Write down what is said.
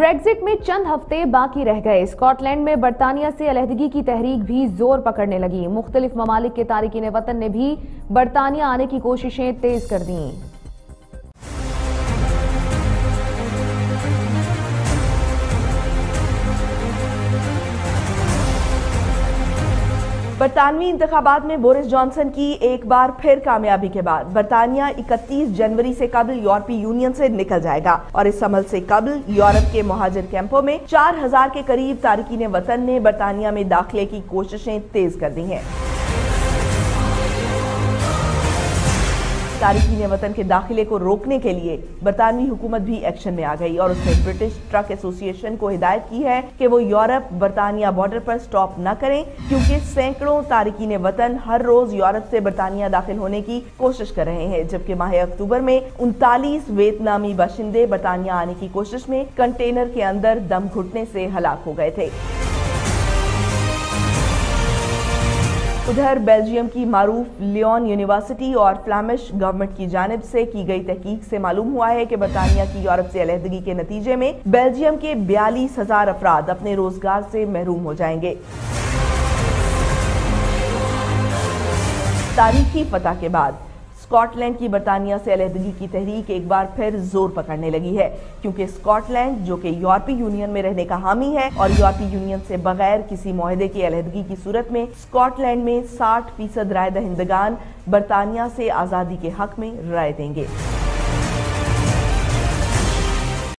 Brexit میں چند ہفتے باقی رہ گئے۔ اسکاٹ لینڈ میں برطانیہ سے علیحدگی کی تحریک بھی زور پکڑنے لگی۔ مختلف ممالک کے تارکین وطن نے بھی برطانیہ آنے کی کوششیں تیز کر دیں۔ برطانوی انتخابات میں بورس جانسن کی ایک بار پھر کامیابی کے بعد برطانیہ اکتیس جنوری سے قبل یورپی یونین سے نکل جائے گا اور اس عمل سے قبل یورپ کے مہاجر کیمپوں میں چار ہزار کے قریب تارکین وطن نے برطانیہ میں داخلے کی کوششیں تیز کر دی ہیں۔ تارکین وطن کے داخلے کو روکنے کے لیے برطانوی حکومت بھی ایکشن میں آ گئی اور اس نے برٹش ٹرک ایسوسی ایشن کو ہدایت کی ہے کہ وہ یورپ برطانیہ بارڈر پر سٹاپ نہ کریں، کیونکہ سینکڑوں تارکین وطن ہر روز یورپ سے برطانیہ داخل ہونے کی کوشش کر رہے ہیں، جبکہ ماہ اکتوبر میں انتالیس ویتنامی باشندے برطانیہ آنے کی کوشش میں کنٹینر کے اندر دم گھٹنے سے ہلاک ہو گئے تھے۔ ادھر بیلجیم کی معروف لیون یونیورسٹی اور فلامش گورنمنٹ کی جانب سے کی گئی تحقیق سے معلوم ہوا ہے کہ برطانیہ کی یورپ سے علیحدگی کے نتیجے میں بیلجیم کے بیالیس ہزار افراد اپنے روزگار سے محروم ہو جائیں گے۔ تاریخی فتح کے بعد اسکاٹ لینڈ کی برطانیہ سے علیحدگی کی تحریک ایک بار پھر زور پکڑنے لگی ہے، کیونکہ اسکاٹ لینڈ جو کہ یورپی یونین میں رہنے کا حامی ہے اور یورپی یونین سے بغیر کسی معاہدے کی علیحدگی کی صورت میں اسکاٹ لینڈ میں ساٹھ فیصد رائے دہندگان برطانیہ سے آزادی کے حق میں رائے دیں گے۔